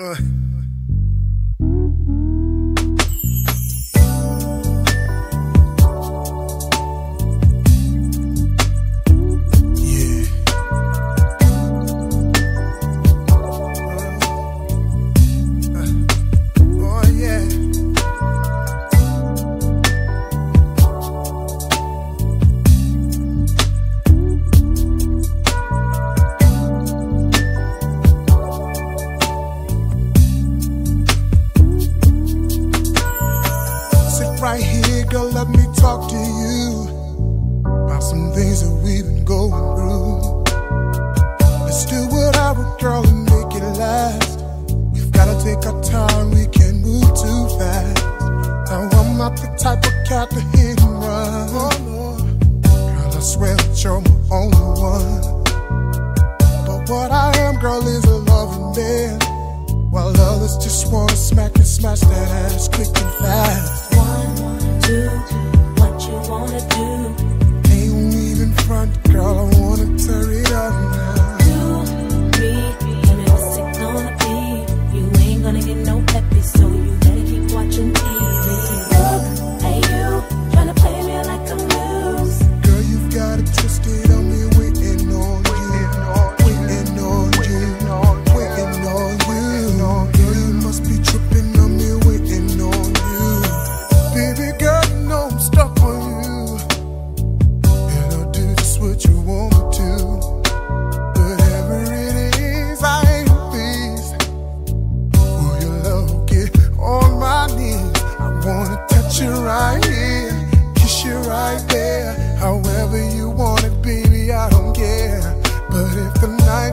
Uh. Right here, girl, let me talk to you about some things that we've been going through. Let's do whatever, girl, and make it last. We've gotta take our time, we can't move too fast. Now, I'm not the type of cat to hit and run. Oh, no. Girl, I swear that you're my only one. But what I am, girl, is a loving man. Just wanna smack and smash that ass quick and fast. One, two, what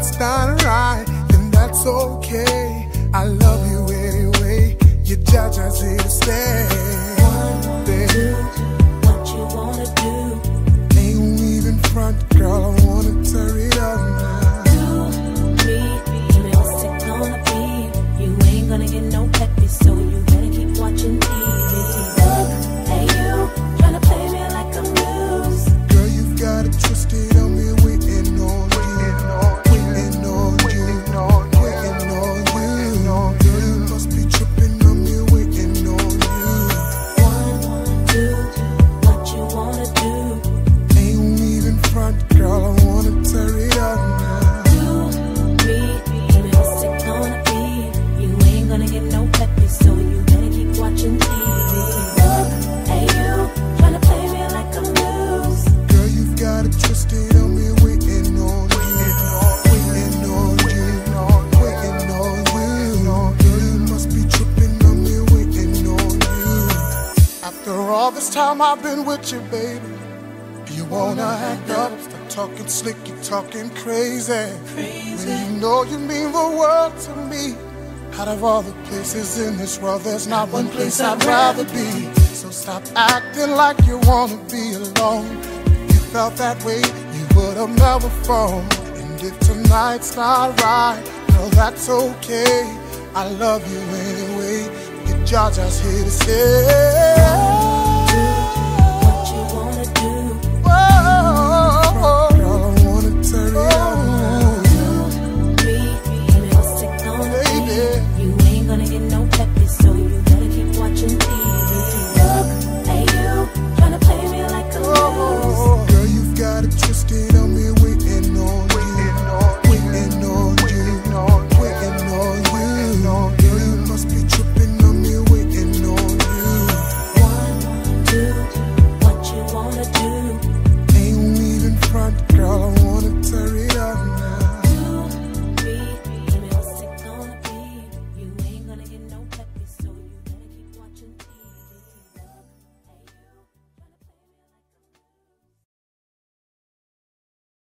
night's not right, then that's okay. I love you anyway. Your judge, I here to stay. Gonna get no peppy, so you better keep watching TV. Look, hey you, tryna play me like I'm loose. Girl, you've got it twisted on me, waiting on you. Waiting on you. Waiting on you. Girl, you must be tripping on me, waiting on you. After all this time I've been with you, baby. You wanna act up, talking slick, you're talking crazy. When you know you mean the world to me. Out of all the places in this world, there's not one place I'd rather be. So stop acting like you wanna be alone. If you felt that way, you would have never phoned. And if tonight's not right, girl, that's okay. I love you anyway. Your judge, here to stay.